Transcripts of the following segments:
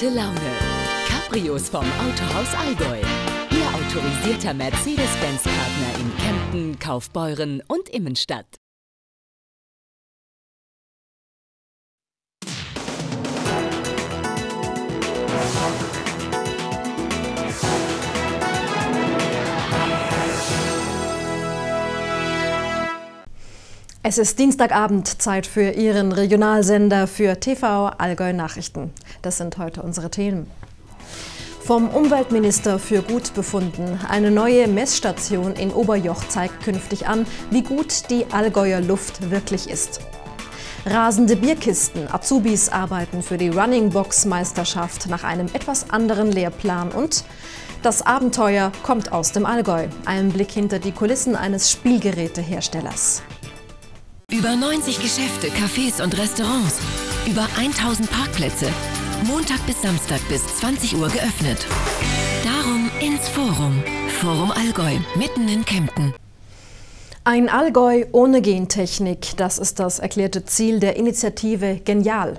Gute Laune. Cabrios vom Autohaus Allgäu. Ihr autorisierter Mercedes-Benz-Partner in Kempten, Kaufbeuren und Immenstadt. Es ist Dienstagabend, Zeit für Ihren Regionalsender für TV Allgäu Nachrichten. Das sind heute unsere Themen. Vom Umweltminister für gut befunden. Eine neue Messstation in Oberjoch zeigt künftig an, wie gut die Allgäuer Luft wirklich ist. Rasende Bierkisten. Azubis arbeiten für die Running Box Meisterschaft nach einem etwas anderen Lehrplan und das Abenteuer kommt aus dem Allgäu. Ein Blick hinter die Kulissen eines Spielgeräteherstellers. Über 90 Geschäfte, Cafés und Restaurants. Über 1000 Parkplätze. Montag bis Samstag bis 20 Uhr geöffnet. Darum ins Forum. Forum Allgäu, mitten in Kempten. Ein Allgäu ohne Gentechnik, das ist das erklärte Ziel der Initiative Genial.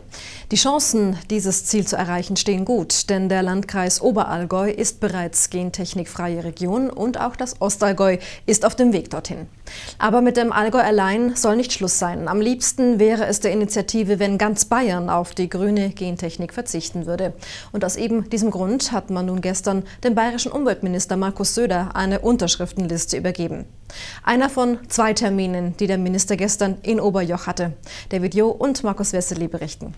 Die Chancen, dieses Ziel zu erreichen, stehen gut, denn der Landkreis Oberallgäu ist bereits gentechnikfreie Region und auch das Ostallgäu ist auf dem Weg dorthin. Aber mit dem Allgäu allein soll nicht Schluss sein. Am liebsten wäre es der Initiative, wenn ganz Bayern auf die grüne Gentechnik verzichten würde. Und aus eben diesem Grund hat man nun gestern dem bayerischen Umweltminister Markus Söder eine Unterschriftenliste übergeben. Einer von zwei Terminen, die der Minister gestern in Oberjoch hatte. David Jo und Markus Wessely berichten.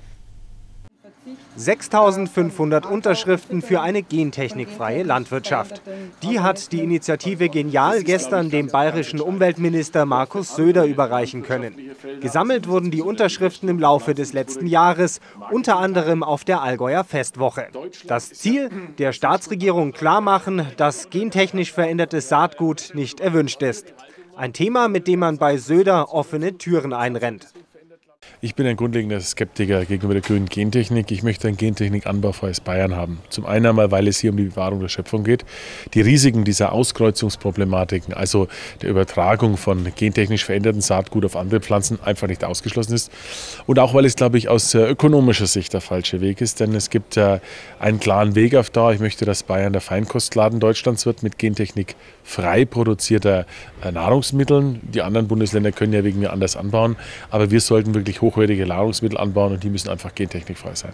6500 Unterschriften für eine gentechnikfreie Landwirtschaft. Die hat die Initiative Genial gestern dem bayerischen Umweltminister Markus Söder überreichen können. Gesammelt wurden die Unterschriften im Laufe des letzten Jahres, unter anderem auf der Allgäuer Festwoche. Das Ziel der Staatsregierung klarmachen, dass gentechnisch verändertes Saatgut nicht erwünscht ist. Ein Thema, mit dem man bei Söder offene Türen einrennt. Ich bin ein grundlegender Skeptiker gegenüber der grünen Gentechnik. Ich möchte ein Gentechnik-anbaufreies Bayern haben. Zum einen einmal, weil es hier um die Bewahrung der Schöpfung geht. Die Risiken dieser Auskreuzungsproblematiken, also der Übertragung von gentechnisch veränderten Saatgut auf andere Pflanzen, einfach nicht ausgeschlossen ist. Und auch, weil es, glaube ich, aus ökonomischer Sicht der falsche Weg ist. Denn es gibt äh, einen klaren Weg auf da. Ich möchte, dass Bayern der Feinkostladen Deutschlands wird mit Gentechnik frei produzierter äh, Nahrungsmitteln. Die anderen Bundesländer können ja wegen mir anders anbauen. Aber wir sollten wirklich hoch hochwertige Nahrungsmittel anbauen und die müssen einfach gentechnikfrei sein.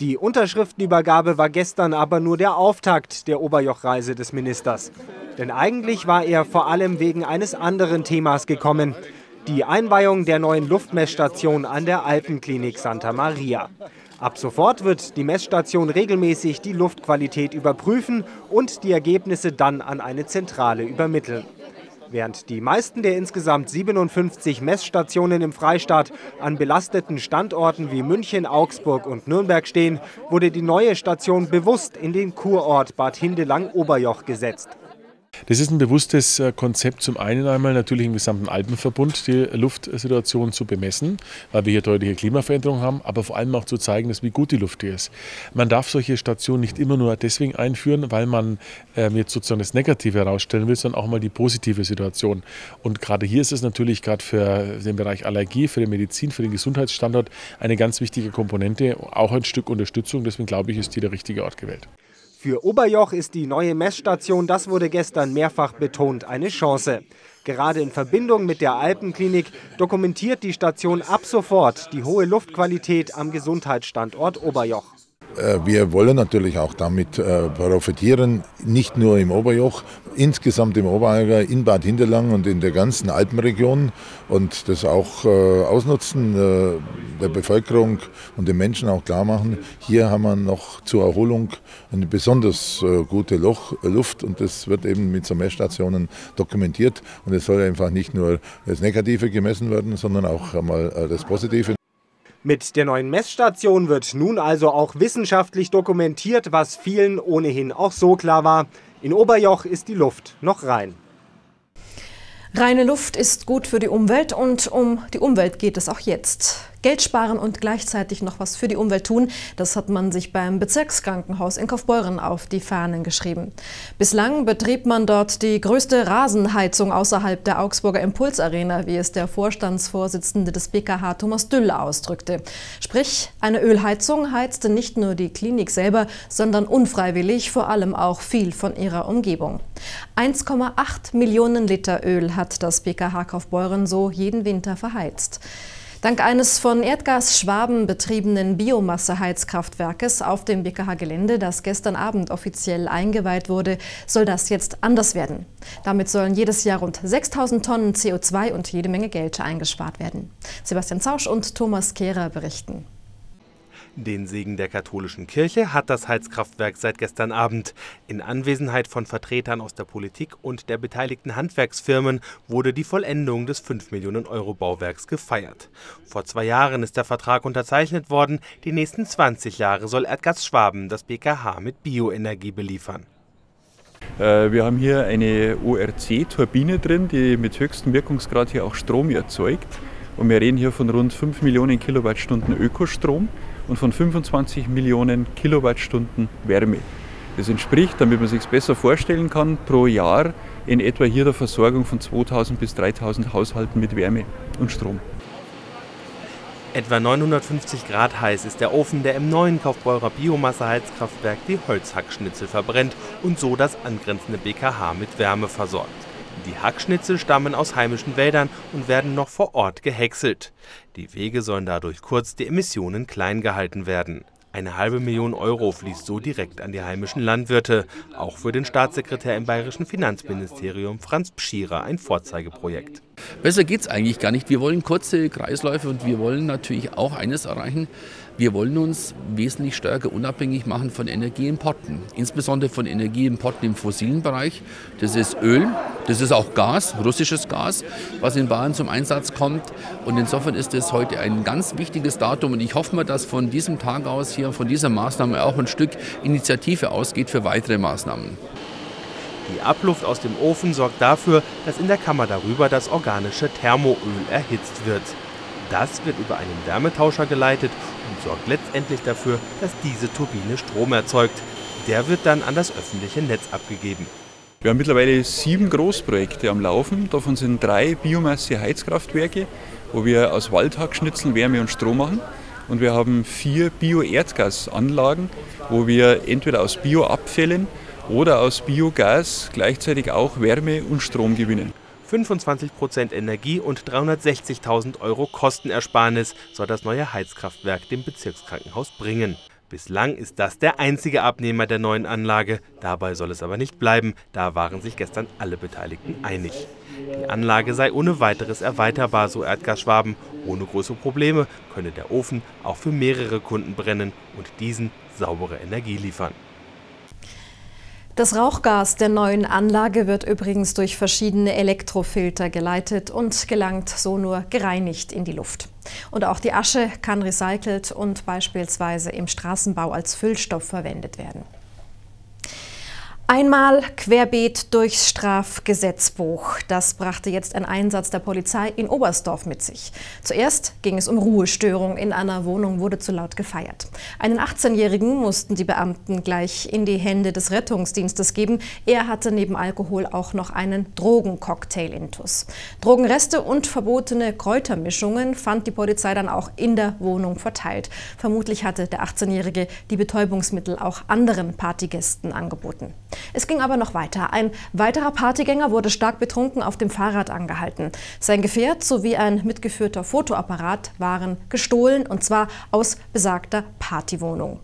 Die Unterschriftenübergabe war gestern aber nur der Auftakt der Oberjochreise des Ministers. Denn eigentlich war er vor allem wegen eines anderen Themas gekommen. Die Einweihung der neuen Luftmessstation an der Alpenklinik Santa Maria. Ab sofort wird die Messstation regelmäßig die Luftqualität überprüfen und die Ergebnisse dann an eine Zentrale übermitteln. Während die meisten der insgesamt 57 Messstationen im Freistaat an belasteten Standorten wie München, Augsburg und Nürnberg stehen, wurde die neue Station bewusst in den Kurort Bad Hindelang-Oberjoch gesetzt. Das ist ein bewusstes äh, Konzept, zum einen einmal natürlich im gesamten Alpenverbund die Luftsituation zu bemessen, weil wir hier deutliche Klimaveränderungen haben, aber vor allem auch zu zeigen, dass wie gut die Luft hier ist. Man darf solche Stationen nicht immer nur deswegen einführen, weil man ähm, jetzt sozusagen das Negative herausstellen will, sondern auch mal die positive Situation. Und gerade hier ist es natürlich gerade für den Bereich Allergie, für die Medizin, für den Gesundheitsstandort eine ganz wichtige Komponente, auch ein Stück Unterstützung. Deswegen glaube ich, ist hier der richtige Ort gewählt. Für Oberjoch ist die neue Messstation, das wurde gestern mehrfach betont, eine Chance. Gerade in Verbindung mit der Alpenklinik dokumentiert die Station ab sofort die hohe Luftqualität am Gesundheitsstandort Oberjoch. Äh, wir wollen natürlich auch damit äh, profitieren, nicht nur im Oberjoch, insgesamt im Oberallgäu, in Bad Hinterlang und in der ganzen Alpenregion und das auch äh, ausnutzen, der Bevölkerung und den Menschen auch klar machen. Hier haben wir noch zur Erholung eine besonders gute Luft und das wird eben mit so Messstationen dokumentiert und es soll einfach nicht nur das Negative gemessen werden, sondern auch einmal das Positive. Mit der neuen Messstation wird nun also auch wissenschaftlich dokumentiert, was vielen ohnehin auch so klar war. In Oberjoch ist die Luft noch rein. Reine Luft ist gut für die Umwelt und um die Umwelt geht es auch jetzt. Geld sparen und gleichzeitig noch was für die Umwelt tun, das hat man sich beim Bezirkskrankenhaus in Kaufbeuren auf die Fahnen geschrieben. Bislang betrieb man dort die größte Rasenheizung außerhalb der Augsburger Impulsarena, wie es der Vorstandsvorsitzende des BKH Thomas Dülle ausdrückte. Sprich, eine Ölheizung heizte nicht nur die Klinik selber, sondern unfreiwillig vor allem auch viel von ihrer Umgebung. 1,8 Millionen Liter Öl hat das BKH Kaufbeuren so jeden Winter verheizt. Dank eines von Erdgas-Schwaben betriebenen Biomasseheizkraftwerkes auf dem BKH-Gelände, das gestern Abend offiziell eingeweiht wurde, soll das jetzt anders werden. Damit sollen jedes Jahr rund 6000 Tonnen CO2 und jede Menge Geld eingespart werden. Sebastian Zausch und Thomas Kehrer berichten. Den Segen der katholischen Kirche hat das Heizkraftwerk seit gestern Abend. In Anwesenheit von Vertretern aus der Politik und der beteiligten Handwerksfirmen wurde die Vollendung des 5 Millionen Euro Bauwerks gefeiert. Vor zwei Jahren ist der Vertrag unterzeichnet worden. Die nächsten 20 Jahre soll Erdgas Schwaben das BKH mit Bioenergie beliefern. Äh, wir haben hier eine ORC-Turbine drin, die mit höchstem Wirkungsgrad hier auch Strom erzeugt. Und wir reden hier von rund 5 Millionen Kilowattstunden Ökostrom und von 25 Millionen Kilowattstunden Wärme. Das entspricht, damit man sich es besser vorstellen kann, pro Jahr in etwa hier der Versorgung von 2000 bis 3000 Haushalten mit Wärme und Strom. Etwa 950 Grad heiß ist der Ofen, der im neuen Kaufbeurer Biomasseheizkraftwerk die Holzhackschnitzel verbrennt und so das angrenzende BKH mit Wärme versorgt. Die Hackschnitzel stammen aus heimischen Wäldern und werden noch vor Ort gehäckselt. Die Wege sollen dadurch kurz, die Emissionen klein gehalten werden. Eine halbe Million Euro fließt so direkt an die heimischen Landwirte. Auch für den Staatssekretär im bayerischen Finanzministerium Franz Pschierer ein Vorzeigeprojekt. Besser geht es eigentlich gar nicht. Wir wollen kurze Kreisläufe und wir wollen natürlich auch eines erreichen. Wir wollen uns wesentlich stärker unabhängig machen von Energieimporten, insbesondere von Energieimporten im fossilen Bereich. Das ist Öl, das ist auch Gas, russisches Gas, was in Bayern zum Einsatz kommt. Und insofern ist es heute ein ganz wichtiges Datum und ich hoffe mal, dass von diesem Tag aus hier, von dieser Maßnahme auch ein Stück Initiative ausgeht für weitere Maßnahmen. Die Abluft aus dem Ofen sorgt dafür, dass in der Kammer darüber das organische Thermoöl erhitzt wird. Das wird über einen Wärmetauscher geleitet und sorgt letztendlich dafür, dass diese Turbine Strom erzeugt. Der wird dann an das öffentliche Netz abgegeben. Wir haben mittlerweile sieben Großprojekte am Laufen. Davon sind drei Biomasse-Heizkraftwerke, wo wir aus Waldhackschnitzeln Wärme und Strom machen. Und wir haben vier Bio-Erdgasanlagen, wo wir entweder aus Bioabfällen oder aus Biogas gleichzeitig auch Wärme und Strom gewinnen. 25 Prozent Energie und 360.000 Euro Kostenersparnis soll das neue Heizkraftwerk dem Bezirkskrankenhaus bringen. Bislang ist das der einzige Abnehmer der neuen Anlage. Dabei soll es aber nicht bleiben. Da waren sich gestern alle Beteiligten einig. Die Anlage sei ohne weiteres erweiterbar, so Erdgasschwaben. Ohne große Probleme könne der Ofen auch für mehrere Kunden brennen und diesen saubere Energie liefern. Das Rauchgas der neuen Anlage wird übrigens durch verschiedene Elektrofilter geleitet und gelangt so nur gereinigt in die Luft. Und auch die Asche kann recycelt und beispielsweise im Straßenbau als Füllstoff verwendet werden. Einmal querbeet durchs Strafgesetzbuch. Das brachte jetzt ein Einsatz der Polizei in Oberstdorf mit sich. Zuerst ging es um Ruhestörung. In einer Wohnung wurde zu laut gefeiert. Einen 18-Jährigen mussten die Beamten gleich in die Hände des Rettungsdienstes geben. Er hatte neben Alkohol auch noch einen Drogencocktail intus. Drogenreste und verbotene Kräutermischungen fand die Polizei dann auch in der Wohnung verteilt. Vermutlich hatte der 18-Jährige die Betäubungsmittel auch anderen Partygästen angeboten. Es ging aber noch weiter. Ein weiterer Partygänger wurde stark betrunken auf dem Fahrrad angehalten. Sein Gefährt sowie ein mitgeführter Fotoapparat waren gestohlen und zwar aus besagter Partywohnung.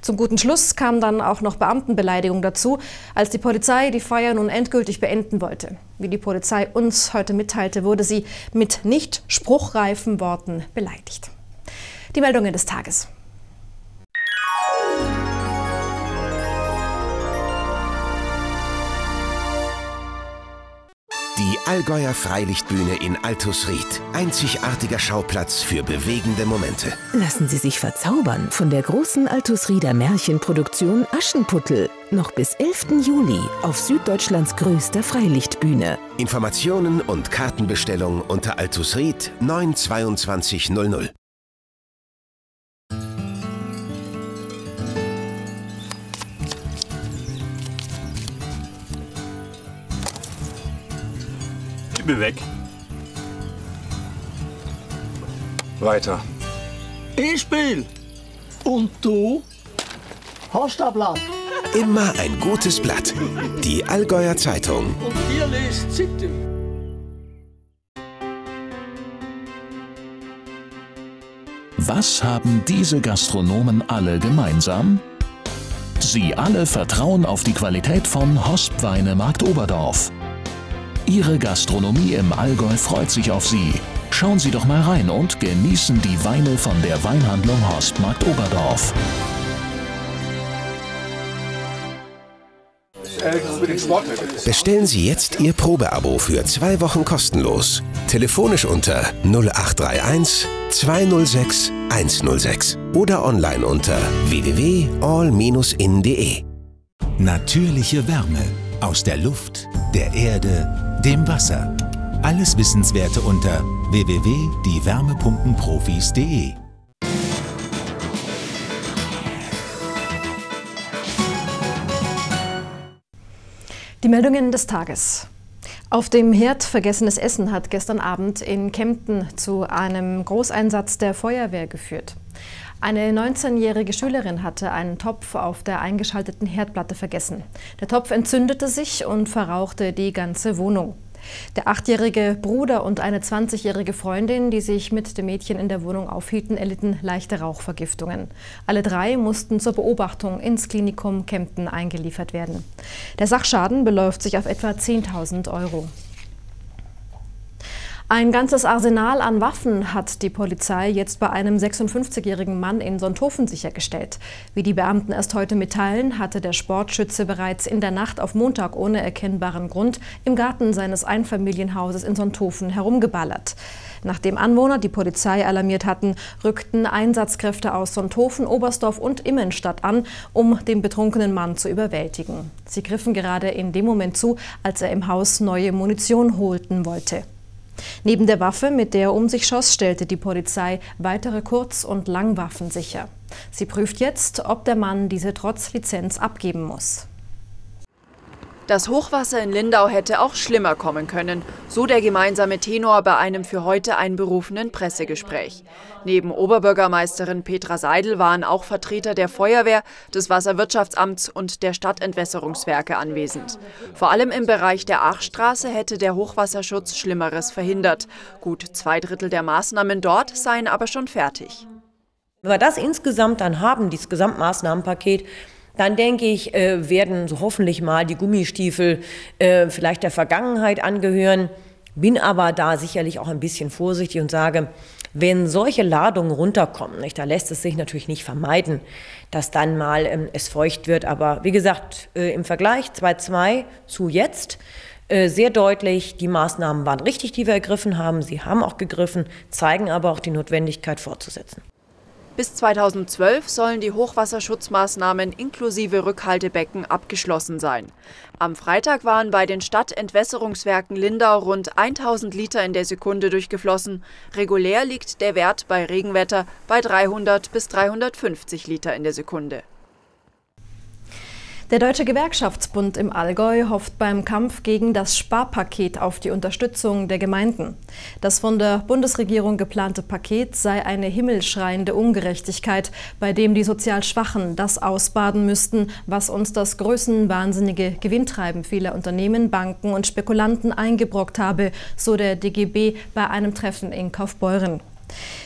Zum guten Schluss kam dann auch noch Beamtenbeleidigung dazu, als die Polizei die Feier nun endgültig beenden wollte. Wie die Polizei uns heute mitteilte, wurde sie mit nicht spruchreifen Worten beleidigt. Die Meldungen des Tages. Die Allgäuer Freilichtbühne in Altusried. Einzigartiger Schauplatz für bewegende Momente. Lassen Sie sich verzaubern von der großen Altusrieder Märchenproduktion Aschenputtel. Noch bis 11. Juli auf Süddeutschlands größter Freilichtbühne. Informationen und Kartenbestellung unter Altusried 92200. Ich bin weg. Weiter. Ich bin. Und du? Hast du ein Blatt? Immer ein gutes Blatt. Die Allgäuer Zeitung. Und ihr lest Zeitung. Was haben diese Gastronomen alle gemeinsam? Sie alle vertrauen auf die Qualität von Hosp Weine Markt Oberdorf. Ihre Gastronomie im Allgäu freut sich auf Sie. Schauen Sie doch mal rein und genießen die Weine von der Weinhandlung Horst Markt Oberdorf. Bestellen Sie jetzt Ihr Probeabo für zwei Wochen kostenlos. Telefonisch unter 0831 206 106 oder online unter www.all-in.de. Natürliche Wärme aus der Luft, der Erde, dem Wasser. Alles Wissenswerte unter www.diewärmepumpenprofis.de. Die Meldungen des Tages. Auf dem Herd vergessenes Essen hat gestern Abend in Kempten zu einem Großeinsatz der Feuerwehr geführt. Eine 19-jährige Schülerin hatte einen Topf auf der eingeschalteten Herdplatte vergessen. Der Topf entzündete sich und verrauchte die ganze Wohnung. Der achtjährige Bruder und eine 20-jährige Freundin, die sich mit dem Mädchen in der Wohnung aufhielten, erlitten leichte Rauchvergiftungen. Alle drei mussten zur Beobachtung ins Klinikum Kempten eingeliefert werden. Der Sachschaden beläuft sich auf etwa 10.000 Euro. Ein ganzes Arsenal an Waffen hat die Polizei jetzt bei einem 56-jährigen Mann in Sonthofen sichergestellt. Wie die Beamten erst heute mitteilen, hatte der Sportschütze bereits in der Nacht auf Montag ohne erkennbaren Grund im Garten seines Einfamilienhauses in Sonthofen herumgeballert. Nachdem Anwohner die Polizei alarmiert hatten, rückten Einsatzkräfte aus Sonthofen, Oberstdorf und Immenstadt an, um den betrunkenen Mann zu überwältigen. Sie griffen gerade in dem Moment zu, als er im Haus neue Munition holten wollte. Neben der Waffe, mit der er um sich schoss, stellte die Polizei weitere Kurz- und Langwaffen sicher. Sie prüft jetzt, ob der Mann diese trotz Lizenz abgeben muss. Das Hochwasser in Lindau hätte auch schlimmer kommen können, so der gemeinsame Tenor bei einem für heute einberufenen Pressegespräch. Neben Oberbürgermeisterin Petra Seidel waren auch Vertreter der Feuerwehr, des Wasserwirtschaftsamts und der Stadtentwässerungswerke anwesend. Vor allem im Bereich der Achstraße hätte der Hochwasserschutz Schlimmeres verhindert. Gut zwei Drittel der Maßnahmen dort seien aber schon fertig. Wenn wir das insgesamt dann haben, dieses Gesamtmaßnahmenpaket, dann denke ich, äh, werden so hoffentlich mal die Gummistiefel äh, vielleicht der Vergangenheit angehören. Bin aber da sicherlich auch ein bisschen vorsichtig und sage, wenn solche Ladungen runterkommen, nicht, da lässt es sich natürlich nicht vermeiden, dass dann mal ähm, es feucht wird. Aber wie gesagt, äh, im Vergleich 2.2 zu jetzt äh, sehr deutlich, die Maßnahmen waren richtig, die wir ergriffen haben. Sie haben auch gegriffen, zeigen aber auch die Notwendigkeit fortzusetzen. Bis 2012 sollen die Hochwasserschutzmaßnahmen inklusive Rückhaltebecken abgeschlossen sein. Am Freitag waren bei den Stadtentwässerungswerken Lindau rund 1000 Liter in der Sekunde durchgeflossen. Regulär liegt der Wert bei Regenwetter bei 300 bis 350 Liter in der Sekunde. Der Deutsche Gewerkschaftsbund im Allgäu hofft beim Kampf gegen das Sparpaket auf die Unterstützung der Gemeinden. Das von der Bundesregierung geplante Paket sei eine himmelschreiende Ungerechtigkeit, bei dem die sozial Schwachen das ausbaden müssten, was uns das größenwahnsinnige Gewinntreiben vieler Unternehmen, Banken und Spekulanten eingebrockt habe, so der DGB bei einem Treffen in Kaufbeuren.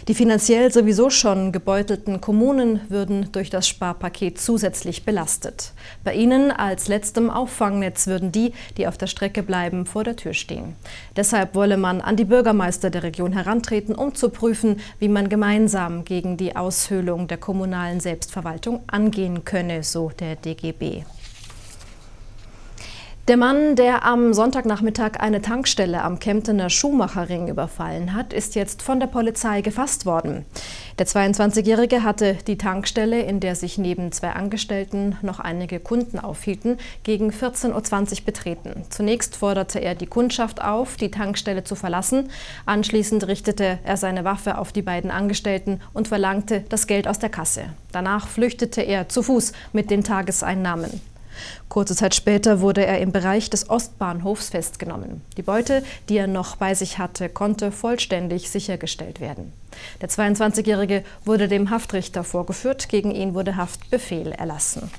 Die finanziell sowieso schon gebeutelten Kommunen würden durch das Sparpaket zusätzlich belastet. Bei ihnen als letztem Auffangnetz würden die, die auf der Strecke bleiben, vor der Tür stehen. Deshalb wolle man an die Bürgermeister der Region herantreten, um zu prüfen, wie man gemeinsam gegen die Aushöhlung der kommunalen Selbstverwaltung angehen könne, so der DGB. Der Mann, der am Sonntagnachmittag eine Tankstelle am Kemptener Schuhmacherring überfallen hat, ist jetzt von der Polizei gefasst worden. Der 22-Jährige hatte die Tankstelle, in der sich neben zwei Angestellten noch einige Kunden aufhielten, gegen 14.20 Uhr betreten. Zunächst forderte er die Kundschaft auf, die Tankstelle zu verlassen. Anschließend richtete er seine Waffe auf die beiden Angestellten und verlangte das Geld aus der Kasse. Danach flüchtete er zu Fuß mit den Tageseinnahmen. Kurze Zeit später wurde er im Bereich des Ostbahnhofs festgenommen. Die Beute, die er noch bei sich hatte, konnte vollständig sichergestellt werden. Der 22-Jährige wurde dem Haftrichter vorgeführt, gegen ihn wurde Haftbefehl erlassen.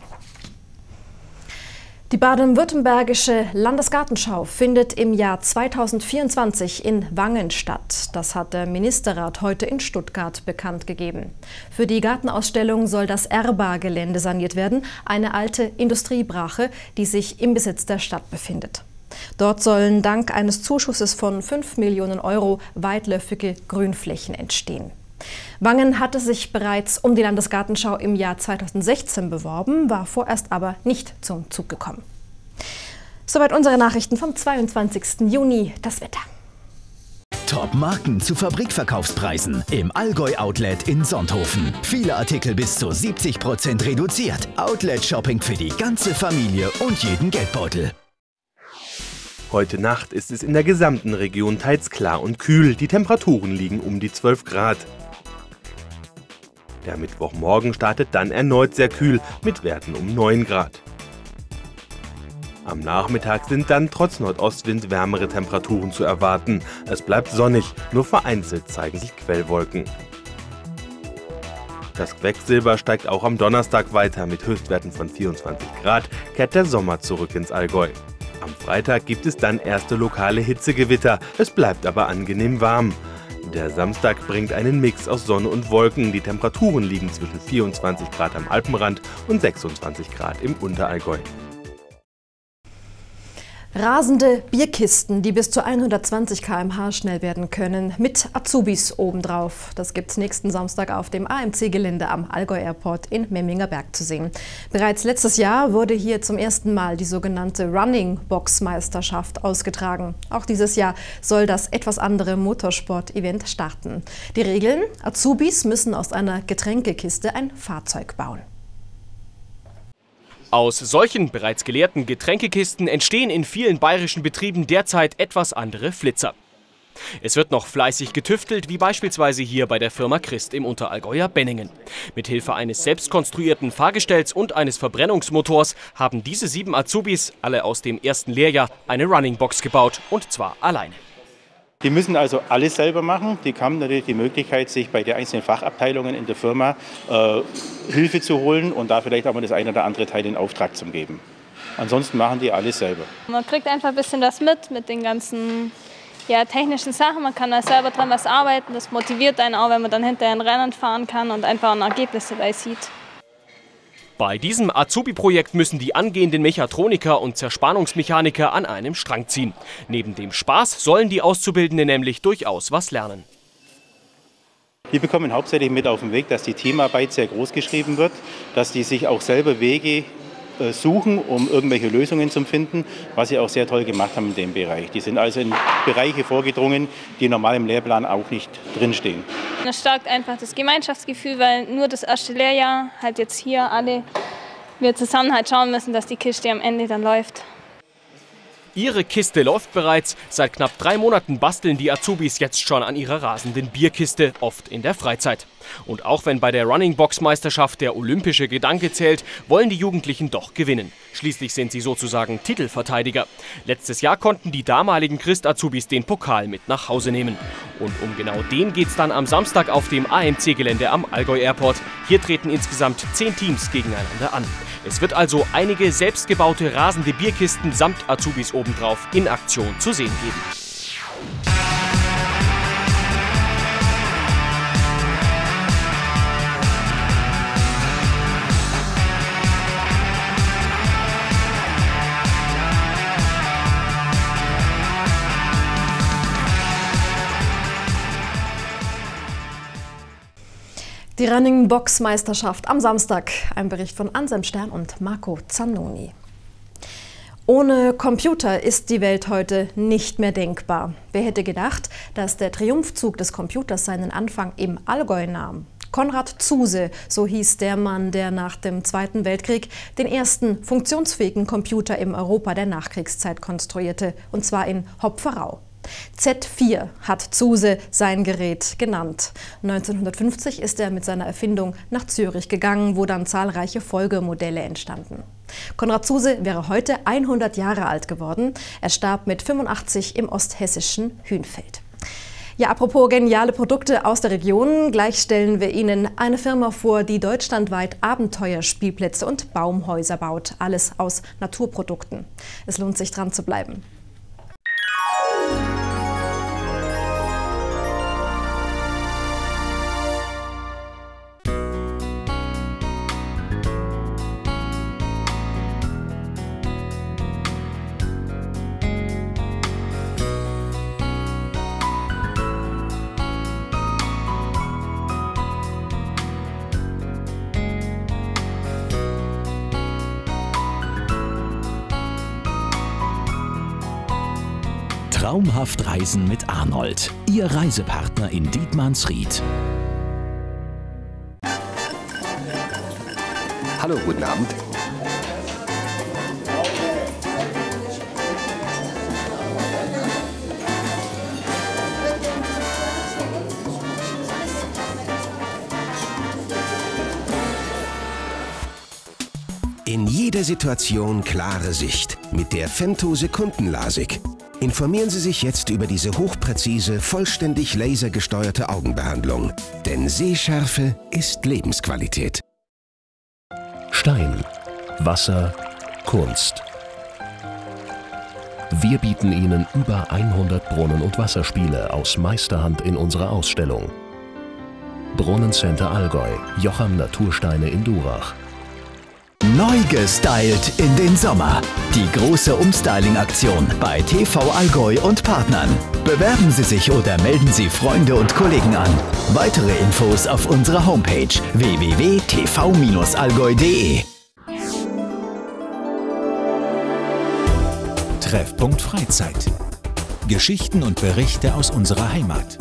Die baden-württembergische Landesgartenschau findet im Jahr 2024 in Wangen statt. Das hat der Ministerrat heute in Stuttgart bekannt gegeben. Für die Gartenausstellung soll das Erba-Gelände saniert werden, eine alte Industriebrache, die sich im Besitz der Stadt befindet. Dort sollen dank eines Zuschusses von 5 Millionen Euro weitläufige Grünflächen entstehen. Wangen hatte sich bereits um die Landesgartenschau im Jahr 2016 beworben, war vorerst aber nicht zum Zug gekommen. Soweit unsere Nachrichten vom 22. Juni. Das Wetter. Top-Marken zu Fabrikverkaufspreisen im Allgäu Outlet in Sonthofen. Viele Artikel bis zu 70% reduziert. Outlet-Shopping für die ganze Familie und jeden Geldbeutel. Heute Nacht ist es in der gesamten Region teils klar und kühl. Die Temperaturen liegen um die 12 Grad. Der Mittwochmorgen startet dann erneut sehr kühl mit Werten um 9 Grad. Am Nachmittag sind dann trotz Nordostwind wärmere Temperaturen zu erwarten. Es bleibt sonnig, nur vereinzelt zeigen sich Quellwolken. Das Quecksilber steigt auch am Donnerstag weiter. Mit Höchstwerten von 24 Grad kehrt der Sommer zurück ins Allgäu. Am Freitag gibt es dann erste lokale Hitzegewitter. Es bleibt aber angenehm warm. Der Samstag bringt einen Mix aus Sonne und Wolken. Die Temperaturen liegen zwischen 24 Grad am Alpenrand und 26 Grad im Unterallgäu. Rasende Bierkisten, die bis zu 120 km/h schnell werden können, mit Azubis obendrauf. Das gibt es nächsten Samstag auf dem AMC-Gelände am Allgäu Airport in Memminger Berg zu sehen. Bereits letztes Jahr wurde hier zum ersten Mal die sogenannte Running Box Meisterschaft ausgetragen. Auch dieses Jahr soll das etwas andere Motorsport-Event starten. Die Regeln? Azubis müssen aus einer Getränkekiste ein Fahrzeug bauen. Aus solchen bereits geleerten Getränkekisten entstehen in vielen bayerischen Betrieben derzeit etwas andere Flitzer. Es wird noch fleißig getüftelt, wie beispielsweise hier bei der Firma Christ im Unterallgäuer Benningen. Mithilfe eines selbstkonstruierten Fahrgestells und eines Verbrennungsmotors haben diese sieben Azubis, alle aus dem ersten Lehrjahr, eine Runningbox gebaut und zwar alleine. Die müssen also alles selber machen. Die haben natürlich die Möglichkeit, sich bei den einzelnen Fachabteilungen in der Firma äh, Hilfe zu holen und da vielleicht auch mal das eine oder andere Teil in Auftrag zu geben. Ansonsten machen die alles selber. Man kriegt einfach ein bisschen was mit, mit den ganzen ja, technischen Sachen. Man kann da selber dran was arbeiten. Das motiviert einen auch, wenn man dann hinterher ein Rennen fahren kann und einfach ein Ergebnis dabei sieht. Bei diesem Azubi-Projekt müssen die angehenden Mechatroniker und Zerspannungsmechaniker an einem Strang ziehen. Neben dem Spaß sollen die Auszubildenden nämlich durchaus was lernen. Die bekommen hauptsächlich mit auf den Weg, dass die Teamarbeit sehr groß geschrieben wird, dass die sich auch selber Wege suchen, um irgendwelche Lösungen zu finden, was sie auch sehr toll gemacht haben in dem Bereich. Die sind also in Bereiche vorgedrungen, die normal im Lehrplan auch nicht drinstehen. Das stärkt einfach das Gemeinschaftsgefühl, weil nur das erste Lehrjahr halt jetzt hier alle wir zusammen halt schauen müssen, dass die Kiste am Ende dann läuft. Ihre Kiste läuft bereits. Seit knapp drei Monaten basteln die Azubis jetzt schon an ihrer rasenden Bierkiste, oft in der Freizeit. Und auch wenn bei der Running Box Meisterschaft der olympische Gedanke zählt, wollen die Jugendlichen doch gewinnen. Schließlich sind sie sozusagen Titelverteidiger. Letztes Jahr konnten die damaligen Christ-Azubis den Pokal mit nach Hause nehmen. Und um genau den geht es dann am Samstag auf dem AMC-Gelände am Allgäu Airport. Hier treten insgesamt zehn Teams gegeneinander an. Es wird also einige selbstgebaute rasende Bierkisten samt Azubis obendrauf in Aktion zu sehen geben. Die Running Box Meisterschaft am Samstag. Ein Bericht von Anselm Stern und Marco Zannoni. Ohne Computer ist die Welt heute nicht mehr denkbar. Wer hätte gedacht, dass der Triumphzug des Computers seinen Anfang im Allgäu nahm? Konrad Zuse, so hieß der Mann, der nach dem Zweiten Weltkrieg den ersten funktionsfähigen Computer im Europa der Nachkriegszeit konstruierte, und zwar in Hopferau. Z4 hat Zuse sein Gerät genannt. 1950 ist er mit seiner Erfindung nach Zürich gegangen, wo dann zahlreiche Folgemodelle entstanden. Konrad Zuse wäre heute 100 Jahre alt geworden. Er starb mit 85 im osthessischen Hünfeld. Ja, apropos geniale Produkte aus der Region, gleich stellen wir Ihnen eine Firma vor, die deutschlandweit Abenteuerspielplätze und Baumhäuser baut. Alles aus Naturprodukten. Es lohnt sich dran zu bleiben. Bye. Traumhaft Reisen mit Arnold, Ihr Reisepartner in Dietmannsried. Hallo, guten Abend. In jeder Situation klare Sicht mit der Femto Sekundenlasik. Informieren Sie sich jetzt über diese hochpräzise, vollständig lasergesteuerte Augenbehandlung. Denn Sehschärfe ist Lebensqualität. Stein, Wasser, Kunst. Wir bieten Ihnen über 100 Brunnen- und Wasserspiele aus Meisterhand in unserer Ausstellung. Brunnencenter Allgäu, Jocham Natursteine in Durach. Neu gestylt in den Sommer. Die große Umstyling-Aktion bei TV Allgäu und Partnern. Bewerben Sie sich oder melden Sie Freunde und Kollegen an. Weitere Infos auf unserer Homepage www.tv-allgäu.de. Treffpunkt Freizeit. Geschichten und Berichte aus unserer Heimat.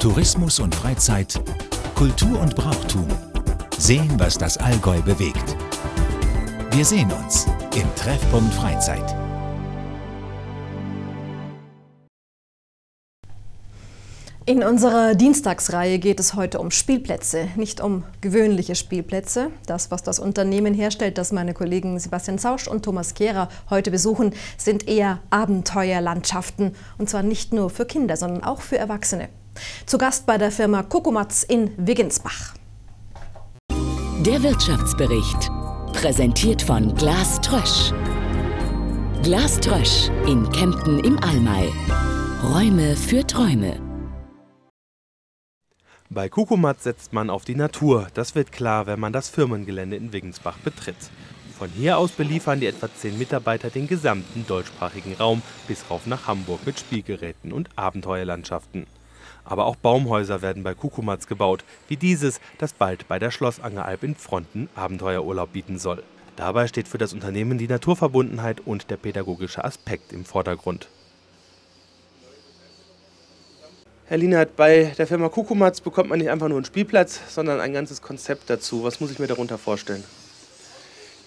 Tourismus und Freizeit. Kultur und Brauchtum. Sehen, was das Allgäu bewegt. Wir sehen uns im Treffpunkt Freizeit. In unserer Dienstagsreihe geht es heute um Spielplätze, nicht um gewöhnliche Spielplätze. Das, was das Unternehmen herstellt, das meine Kollegen Sebastian Sausch und Thomas Kehrer heute besuchen, sind eher Abenteuerlandschaften. Und zwar nicht nur für Kinder, sondern auch für Erwachsene. Zu Gast bei der Firma Kokomatz in Wiggensbach. Der Wirtschaftsbericht. Präsentiert von Glas Trösch. Glas Trösch in Kempten im Allmai. Räume für Träume. Bei Kukumat setzt man auf die Natur. Das wird klar, wenn man das Firmengelände in Wiggensbach betritt. Von hier aus beliefern die etwa zehn Mitarbeiter den gesamten deutschsprachigen Raum bis rauf nach Hamburg mit Spielgeräten und Abenteuerlandschaften. Aber auch Baumhäuser werden bei Kukumatz gebaut, wie dieses, das bald bei der Schlossangeralb in Fronten Abenteuerurlaub bieten soll. Dabei steht für das Unternehmen die Naturverbundenheit und der pädagogische Aspekt im Vordergrund. Herr Lienert, bei der Firma Kukumatz bekommt man nicht einfach nur einen Spielplatz, sondern ein ganzes Konzept dazu. Was muss ich mir darunter vorstellen?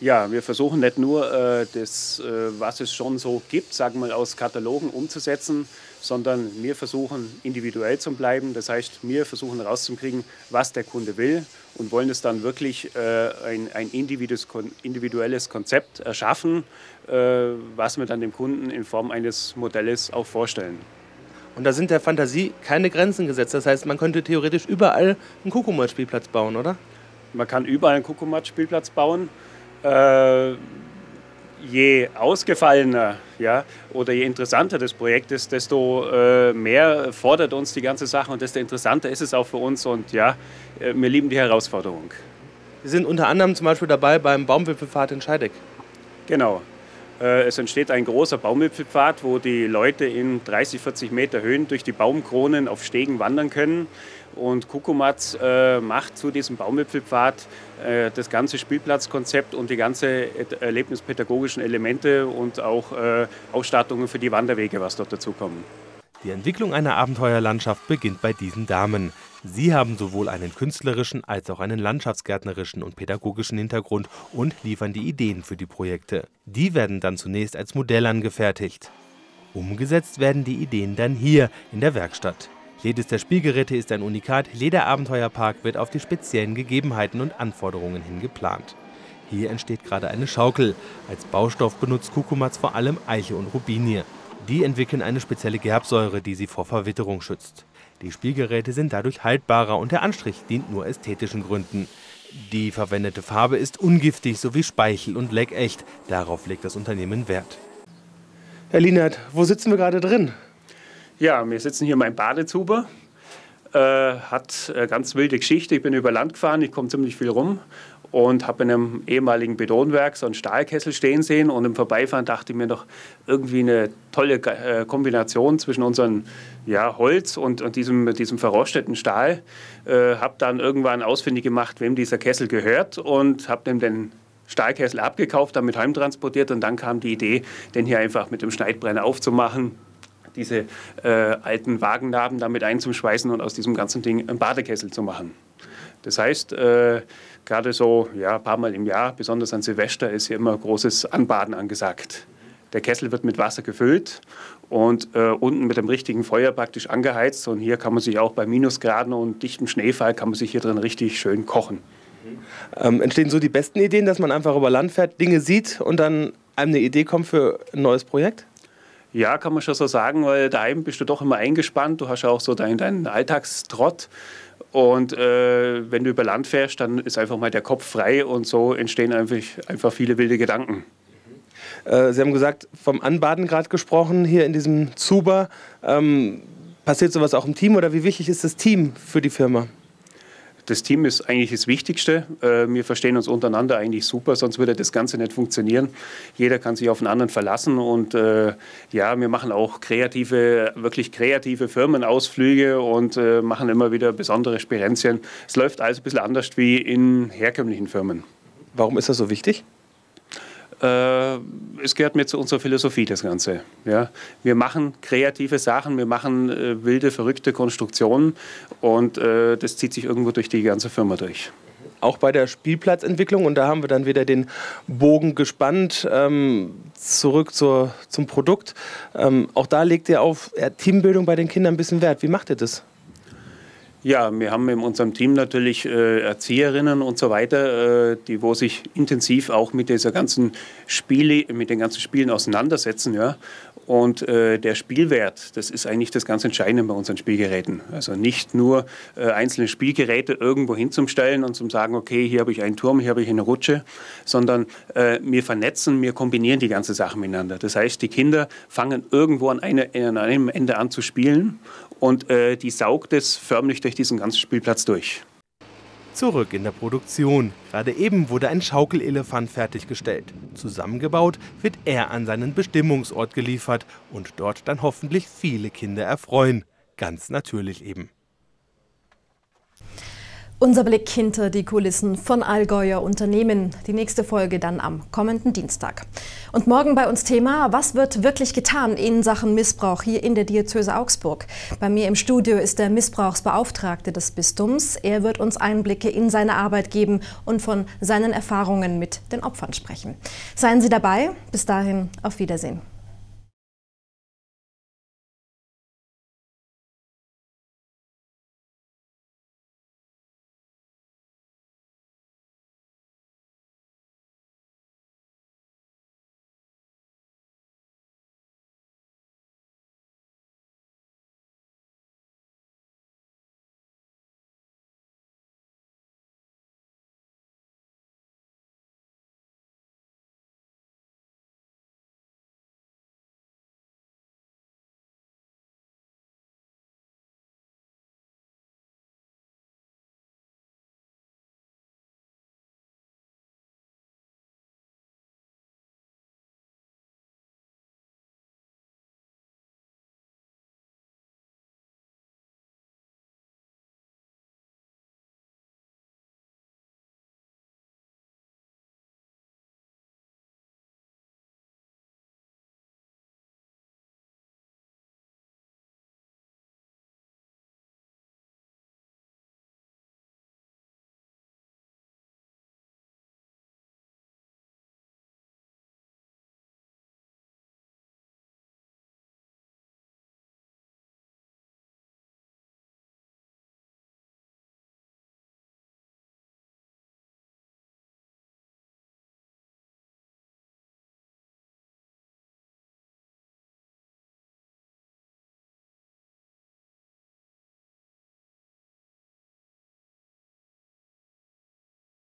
Ja, wir versuchen nicht nur äh, das, äh, was es schon so gibt, sagen wir mal aus Katalogen umzusetzen, sondern wir versuchen individuell zu bleiben. Das heißt, wir versuchen herauszukriegen, was der Kunde will und wollen es dann wirklich äh, ein, ein individuelles Konzept erschaffen, äh, was wir dann dem Kunden in Form eines Modells auch vorstellen. Und da sind der Fantasie keine Grenzen gesetzt. Das heißt, man könnte theoretisch überall einen Kukumat-Spielplatz bauen, oder? Man kann überall einen Kukumat-Spielplatz bauen. Äh, je ausgefallener ja, oder je interessanter das Projekt ist, desto äh, mehr fordert uns die ganze Sache und desto interessanter ist es auch für uns. Und ja, äh, wir lieben die Herausforderung. Sie sind unter anderem zum Beispiel dabei beim Baumwipfelpfad in Scheideck. Genau. Äh, es entsteht ein großer Baumwipfelpfad, wo die Leute in 30, 40 Meter Höhen durch die Baumkronen auf Stegen wandern können. Und Kukumatz äh, macht zu diesem Baumwipfelpfad äh, das ganze Spielplatzkonzept und die ganze erlebnispädagogischen Elemente und auch äh, Ausstattungen für die Wanderwege, was dort dazukommen. Die Entwicklung einer Abenteuerlandschaft beginnt bei diesen Damen. Sie haben sowohl einen künstlerischen als auch einen landschaftsgärtnerischen und pädagogischen Hintergrund und liefern die Ideen für die Projekte. Die werden dann zunächst als Modell angefertigt. Umgesetzt werden die Ideen dann hier in der Werkstatt. Jedes der Spielgeräte ist ein Unikat, jeder Abenteuerpark wird auf die speziellen Gegebenheiten und Anforderungen hin geplant. Hier entsteht gerade eine Schaukel. Als Baustoff benutzt Kukumatz vor allem Eiche und Rubinie. Die entwickeln eine spezielle Gerbsäure, die sie vor Verwitterung schützt. Die Spielgeräte sind dadurch haltbarer und der Anstrich dient nur ästhetischen Gründen. Die verwendete Farbe ist ungiftig sowie speichel- und leckecht. Darauf legt das Unternehmen Wert. Herr Lienert, wo sitzen wir gerade drin? Ja, wir sitzen hier in meinem Badezuber. Äh, hat eine ganz wilde Geschichte. Ich bin über Land gefahren, ich komme ziemlich viel rum und habe in einem ehemaligen Betonwerk so einen Stahlkessel stehen sehen und im Vorbeifahren dachte ich mir doch irgendwie eine tolle äh, Kombination zwischen unserem ja, Holz und, und diesem, diesem verrosteten Stahl. Äh, habe dann irgendwann ausfindig gemacht, wem dieser Kessel gehört und habe dem den Stahlkessel abgekauft, damit heimtransportiert und dann kam die Idee, den hier einfach mit dem Schneidbrenner aufzumachen, diese äh, alten Wagennarben damit einzuschweißen und aus diesem ganzen Ding einen Badekessel zu machen. Das heißt, äh, gerade so ja, ein paar Mal im Jahr, besonders an Silvester, ist hier immer großes Anbaden angesagt. Der Kessel wird mit Wasser gefüllt und äh, unten mit dem richtigen Feuer praktisch angeheizt. Und hier kann man sich auch bei Minusgraden und dichtem Schneefall kann man sich hier drin richtig schön kochen. Ähm, entstehen so die besten Ideen, dass man einfach über Land fährt, Dinge sieht und dann einem eine Idee kommt für ein neues Projekt? Ja, kann man schon so sagen, weil daheim bist du doch immer eingespannt. Du hast ja auch so deinen, deinen Alltagstrott. Und äh, wenn du über Land fährst, dann ist einfach mal der Kopf frei und so entstehen einfach, einfach viele wilde Gedanken. Äh, Sie haben gesagt, vom Anbaden gerade gesprochen, hier in diesem Zuber. Ähm, passiert sowas auch im Team oder wie wichtig ist das Team für die Firma? Das Team ist eigentlich das Wichtigste. Äh, wir verstehen uns untereinander eigentlich super, sonst würde das Ganze nicht funktionieren. Jeder kann sich auf den anderen verlassen und äh, ja, wir machen auch kreative, wirklich kreative Firmenausflüge und äh, machen immer wieder besondere Spirenzien. Es läuft also ein bisschen anders wie in herkömmlichen Firmen. Warum ist das so wichtig? Äh, es gehört mir zu unserer Philosophie, das Ganze. Ja. Wir machen kreative Sachen, wir machen äh, wilde, verrückte Konstruktionen und äh, das zieht sich irgendwo durch die ganze Firma durch. Auch bei der Spielplatzentwicklung, und da haben wir dann wieder den Bogen gespannt, ähm, zurück zur, zum Produkt. Ähm, auch da legt ihr auf Teambildung bei den Kindern ein bisschen Wert. Wie macht ihr das? Ja, wir haben in unserem Team natürlich äh, Erzieherinnen und so weiter, äh, die wo sich intensiv auch mit dieser ganzen Spiele, mit den ganzen Spielen auseinandersetzen, ja. Und äh, der Spielwert, das ist eigentlich das ganz Entscheidende bei unseren Spielgeräten. Also nicht nur äh, einzelne Spielgeräte irgendwo hinzustellen und zu sagen, okay, hier habe ich einen Turm, hier habe ich eine Rutsche, sondern äh, wir vernetzen, wir kombinieren die ganze Sache miteinander. Das heißt, die Kinder fangen irgendwo an, eine, an einem Ende an zu spielen und äh, die saugt es förmlich durch diesen ganzen Spielplatz durch. Zurück in der Produktion. Gerade eben wurde ein Schaukelelefant fertiggestellt. Zusammengebaut wird er an seinen Bestimmungsort geliefert und dort dann hoffentlich viele Kinder erfreuen. Ganz natürlich eben. Unser Blick hinter die Kulissen von Allgäuer Unternehmen. Die nächste Folge dann am kommenden Dienstag. Und morgen bei uns Thema, was wird wirklich getan in Sachen Missbrauch hier in der Diözese Augsburg? Bei mir im Studio ist der Missbrauchsbeauftragte des Bistums. Er wird uns Einblicke in seine Arbeit geben und von seinen Erfahrungen mit den Opfern sprechen. Seien Sie dabei. Bis dahin, auf Wiedersehen.